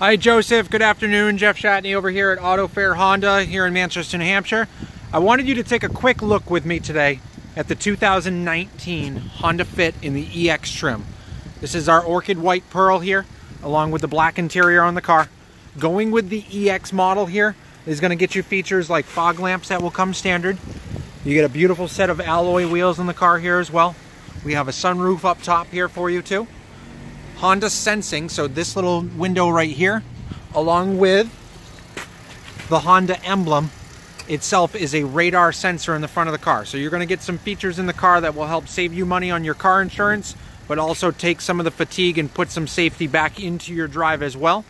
Hi Joseph, good afternoon. Jeff Shatney over here at Auto Fair Honda here in Manchester, New Hampshire. I wanted you to take a quick look with me today at the 2019 Honda Fit in the EX trim. This is our Orchid White Pearl here, along with the black interior on the car. Going with the EX model here is going to get you features like fog lamps that will come standard. You get a beautiful set of alloy wheels in the car here as well. We have a sunroof up top here for you too. Honda Sensing, so this little window right here, along with the Honda emblem itself is a radar sensor in the front of the car. So you're going to get some features in the car that will help save you money on your car insurance, but also take some of the fatigue and put some safety back into your drive as well.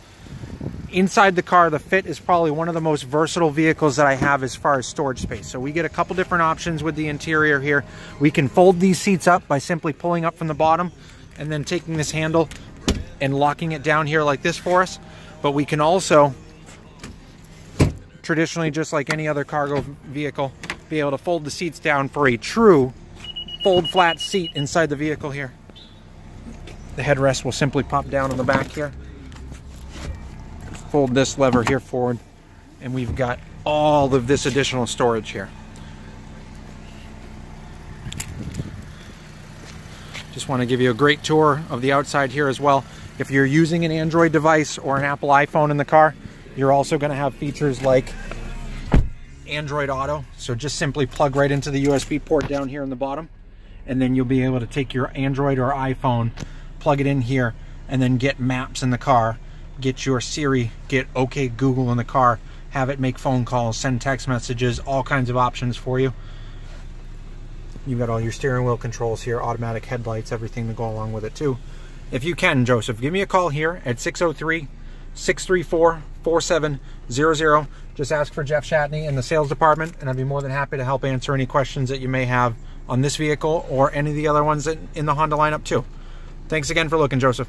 Inside the car, the Fit is probably one of the most versatile vehicles that I have as far as storage space. So we get a couple different options with the interior here. We can fold these seats up by simply pulling up from the bottom and then taking this handle and locking it down here like this for us. But we can also, traditionally just like any other cargo vehicle, be able to fold the seats down for a true fold flat seat inside the vehicle here. The headrest will simply pop down on the back here. Fold this lever here forward and we've got all of this additional storage here. Just want to give you a great tour of the outside here as well. If you're using an Android device or an Apple iPhone in the car, you're also going to have features like Android Auto. So just simply plug right into the USB port down here in the bottom, and then you'll be able to take your Android or iPhone, plug it in here, and then get maps in the car, get your Siri, get OK Google in the car, have it make phone calls, send text messages, all kinds of options for you. You've got all your steering wheel controls here, automatic headlights, everything to go along with it too. If you can, Joseph, give me a call here at 603 634 4700. Just ask for Jeff Shatney in the sales department, and I'd be more than happy to help answer any questions that you may have on this vehicle or any of the other ones in the Honda lineup too. Thanks again for looking, Joseph.